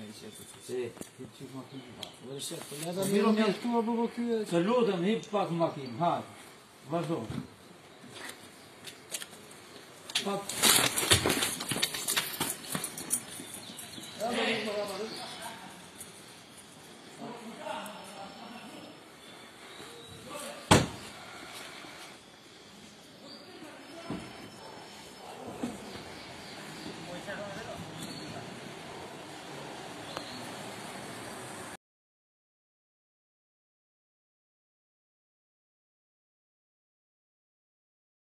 Se dish e të hip pak mbackim. Ha. Vazohon. Pat